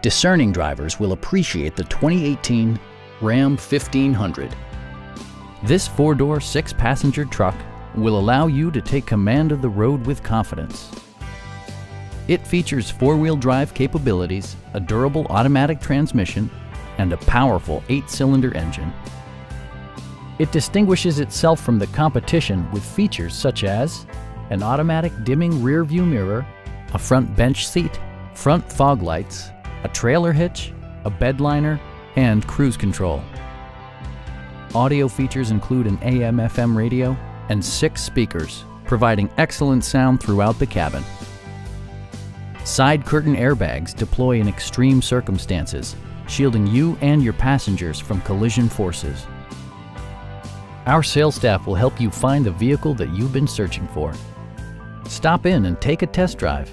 Discerning drivers will appreciate the 2018 Ram 1500. This four-door, six-passenger truck will allow you to take command of the road with confidence. It features four-wheel drive capabilities, a durable automatic transmission, and a powerful eight-cylinder engine. It distinguishes itself from the competition with features such as an automatic dimming rear view mirror, a front bench seat, front fog lights, a trailer hitch, a bedliner, and cruise control. Audio features include an AM FM radio and six speakers, providing excellent sound throughout the cabin. Side curtain airbags deploy in extreme circumstances, shielding you and your passengers from collision forces. Our sales staff will help you find the vehicle that you've been searching for. Stop in and take a test drive.